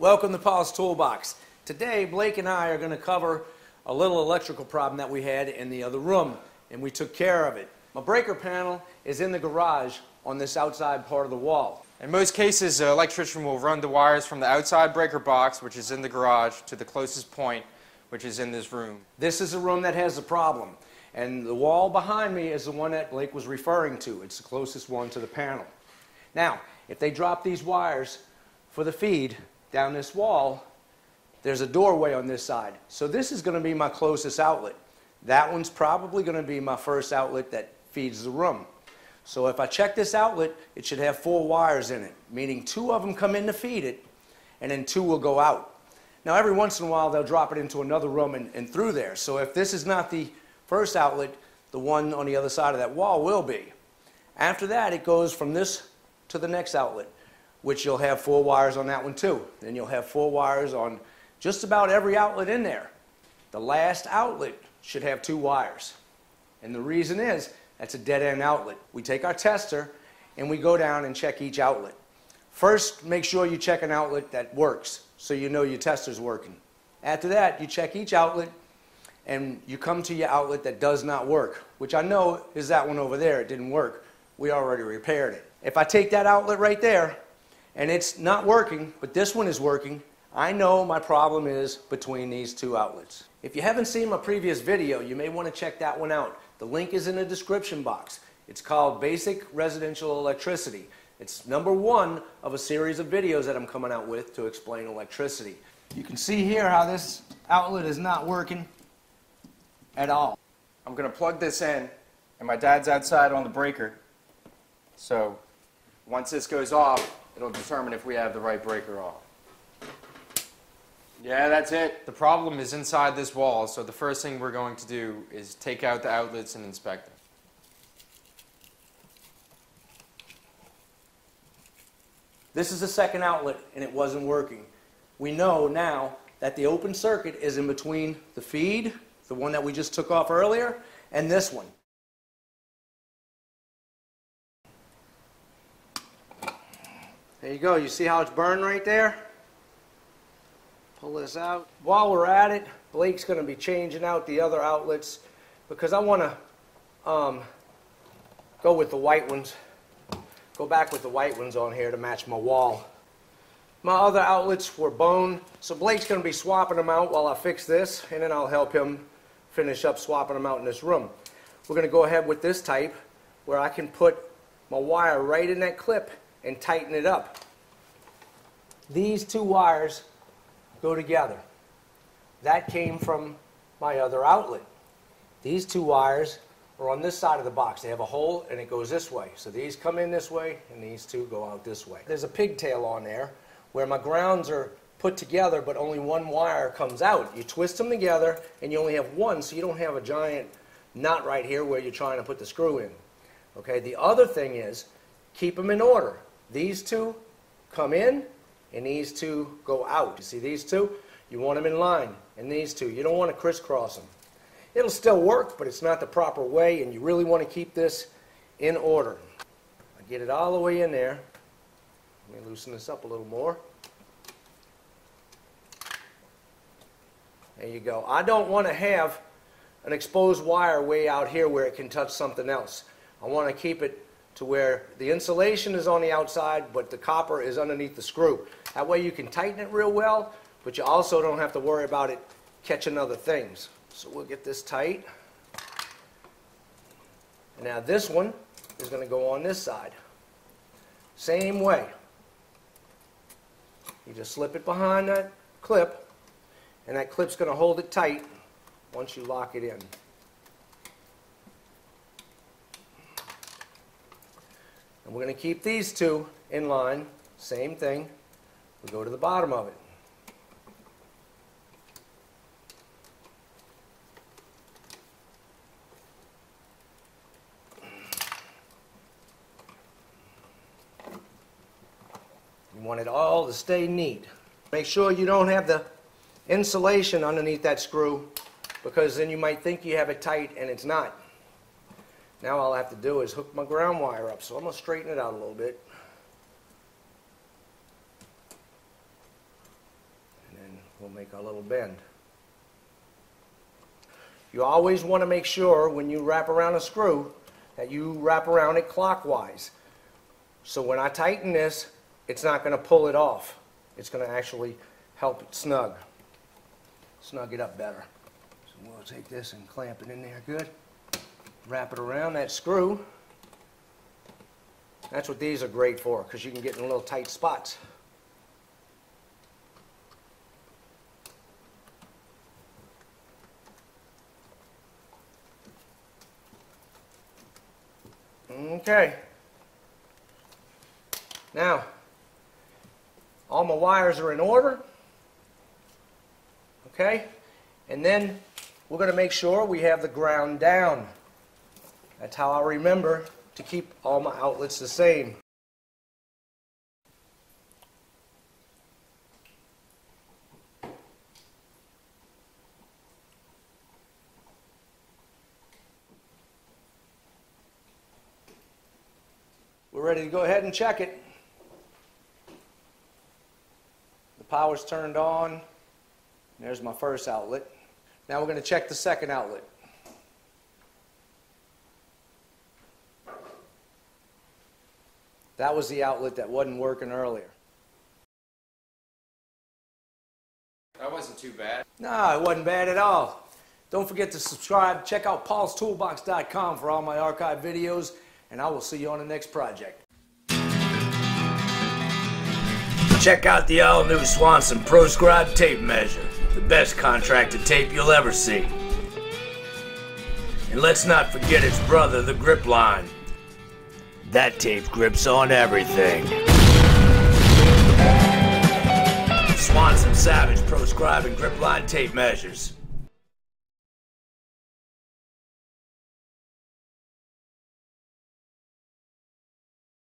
Welcome to Paul's Toolbox. Today, Blake and I are going to cover a little electrical problem that we had in the other room, and we took care of it. My breaker panel is in the garage on this outside part of the wall. In most cases, an electrician will run the wires from the outside breaker box, which is in the garage, to the closest point, which is in this room. This is the room that has the problem, and the wall behind me is the one that Blake was referring to. It's the closest one to the panel. Now, if they drop these wires for the feed down this wall, there's a doorway on this side. So this is going to be my closest outlet. That one's probably going to be my first outlet that feeds the room. So if I check this outlet, it should have four wires in it, meaning two of them come in to feed it, and then two will go out. Now every once in a while they'll drop it into another room and, and through there. So if this is not the first outlet, the one on the other side of that wall will be. After that, it goes from this to the next outlet, which you'll have four wires on that one too. Then you'll have four wires on just about every outlet in there. The last outlet should have two wires. And the reason is, that's a dead end outlet. We take our tester and we go down and check each outlet. First, make sure you check an outlet that works so you know your tester's working. After that, you check each outlet and you come to your outlet that does not work, which I know is that one over there. It didn't work. We already repaired it. If I take that outlet right there and it's not working, but this one is working, I know my problem is between these two outlets. If you haven't seen my previous video, you may want to check that one out. The link is in the description box. It's called Basic Residential Electricity. It's number one of a series of videos that I'm coming out with to explain electricity. You can see here how this outlet is not working at all. I'm going to plug this in, and my dad's outside on the breaker. So once this goes off, it'll determine if we have the right breaker off. Yeah, that's it. The problem is inside this wall, so the first thing we're going to do is take out the outlets and inspect them. This is the second outlet and it wasn't working. We know now that the open circuit is in between the feed, the one that we just took off earlier, and this one. There you go. You see how it's burned right there? Pull this out. While we're at it, Blake's going to be changing out the other outlets because I want to um, go with the white ones go back with the white ones on here to match my wall. My other outlets were bone, so Blake's going to be swapping them out while I fix this, and then I'll help him finish up swapping them out in this room. We're going to go ahead with this type where I can put my wire right in that clip and tighten it up. These two wires go together. That came from my other outlet. These two wires are on this side of the box. They have a hole and it goes this way. So these come in this way and these two go out this way. There's a pigtail on there where my grounds are put together but only one wire comes out. You twist them together and you only have one so you don't have a giant knot right here where you're trying to put the screw in. Okay, the other thing is keep them in order. These two come in and these two go out. You see these two? You want them in line and these two. You don't want to crisscross them. It'll still work, but it's not the proper way, and you really want to keep this in order. I get it all the way in there. Let me loosen this up a little more. There you go. I don't want to have an exposed wire way out here where it can touch something else. I want to keep it to where the insulation is on the outside, but the copper is underneath the screw. That way you can tighten it real well, but you also don't have to worry about it catching other things. So we'll get this tight. Now this one is going to go on this side. Same way. You just slip it behind that clip, and that clip's going to hold it tight once you lock it in. And we're going to keep these two in line. Same thing. We go to the bottom of it. You want it all to stay neat. Make sure you don't have the insulation underneath that screw because then you might think you have it tight and it's not. Now all I have to do is hook my ground wire up. So I'm going to straighten it out a little bit. And then we'll make our little bend. You always want to make sure when you wrap around a screw that you wrap around it clockwise. So when I tighten this, it's not going to pull it off. It's going to actually help it snug. Snug it up better. So we'll take this and clamp it in there good. Wrap it around that screw. That's what these are great for, because you can get in little tight spots. Okay. Now, all my wires are in order. Okay? And then we're going to make sure we have the ground down. That's how I remember to keep all my outlets the same. We're ready to go ahead and check it. The power's turned on. There's my first outlet. Now we're going to check the second outlet. That was the outlet that wasn't working earlier. That wasn't too bad. No, it wasn't bad at all. Don't forget to subscribe. Check out paulstoolbox.com for all my archive videos, and I will see you on the next project. Check out the all new Swanson ProScribe tape measure, the best contracted tape you'll ever see. And let's not forget its brother, the Grip Line. That tape grips on everything. Swanson Savage proscribing Grip Line tape measures.